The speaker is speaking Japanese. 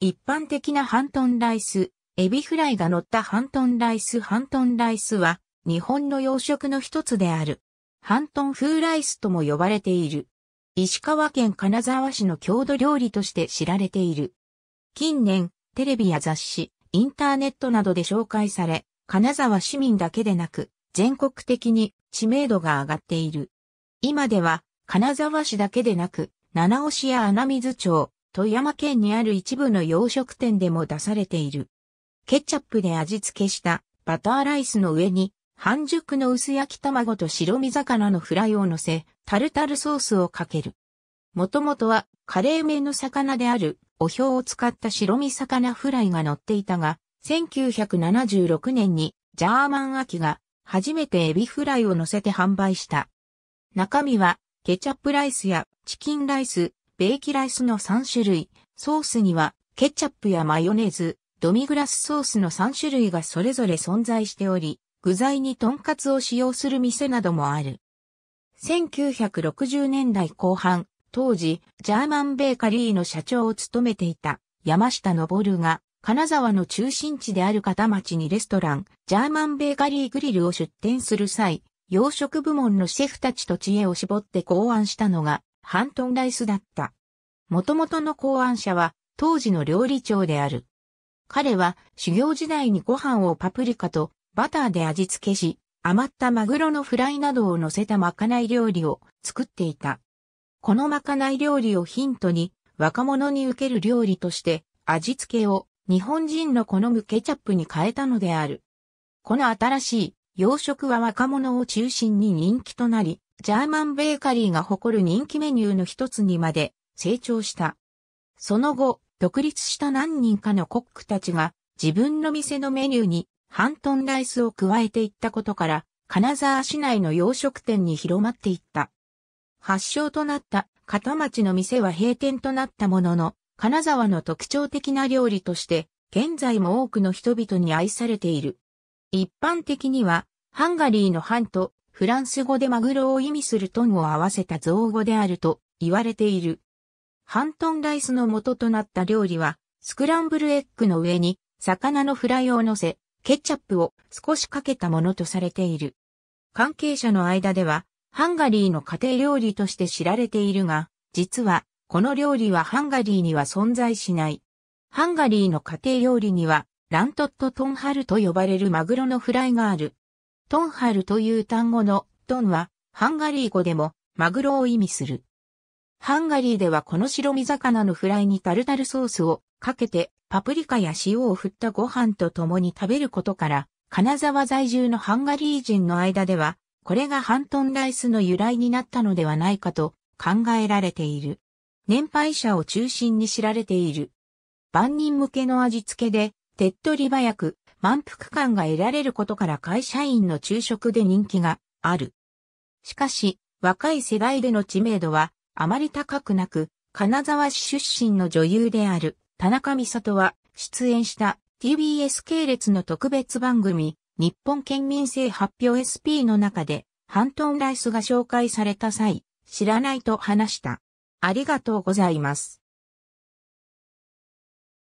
一般的なハントンライス、エビフライが乗ったハントンライスハントンライスは日本の洋食の一つである。ハントン風ライスとも呼ばれている。石川県金沢市の郷土料理として知られている。近年、テレビや雑誌、インターネットなどで紹介され、金沢市民だけでなく、全国的に知名度が上がっている。今では、金沢市だけでなく、七尾市や穴水町、富山県にある一部の洋食店でも出されている。ケチャップで味付けしたバターライスの上に半熟の薄焼き卵と白身魚のフライを乗せ、タルタルソースをかける。もともとはカレイ目の魚であるオヒョウを使った白身魚フライが乗っていたが、1976年にジャーマン秋が初めてエビフライを乗せて販売した。中身はケチャップライスやチキンライス、ベーキライスの3種類、ソースにはケチャップやマヨネーズ、ドミグラスソースの3種類がそれぞれ存在しており、具材にトンカツを使用する店などもある。1960年代後半、当時、ジャーマンベーカリーの社長を務めていた山下昇が、金沢の中心地である片町にレストラン、ジャーマンベーカリーグリルを出店する際、洋食部門のシェフたちと知恵を絞って考案したのが、ハントンライスだった。元々の考案者は、当時の料理長である。彼は修行時代にご飯をパプリカとバターで味付けし、余ったマグロのフライなどを乗せたまかない料理を作っていた。このまかない料理をヒントに若者に受ける料理として味付けを日本人の好むケチャップに変えたのである。この新しい洋食は若者を中心に人気となり、ジャーマンベーカリーが誇る人気メニューの一つにまで成長した。その後、独立した何人かのコックたちが自分の店のメニューにハントンライスを加えていったことから、金沢市内の洋食店に広まっていった。発祥となった片町の店は閉店となったものの、金沢の特徴的な料理として、現在も多くの人々に愛されている。一般的には、ハンガリーのハンとフランス語でマグロを意味するトンを合わせた造語であると言われている。ハントンライスの元となった料理は、スクランブルエッグの上に魚のフライを乗せ、ケチャップを少しかけたものとされている。関係者の間では、ハンガリーの家庭料理として知られているが、実は、この料理はハンガリーには存在しない。ハンガリーの家庭料理には、ラントットトンハルと呼ばれるマグロのフライがある。トンハルという単語のトンはハンガリー語でもマグロを意味する。ハンガリーではこの白身魚のフライにタルタルソースをかけてパプリカや塩を振ったご飯と共に食べることから、金沢在住のハンガリー人の間では、これがハントンライスの由来になったのではないかと考えられている。年配者を中心に知られている。万人向けの味付けで、手っ取り早く満腹感が得られることから会社員の昼食で人気がある。しかし、若い世代での知名度はあまり高くなく、金沢市出身の女優である田中美里は出演した TBS 系列の特別番組日本県民性発表 SP の中でハントンライスが紹介された際、知らないと話した。ありがとうございます。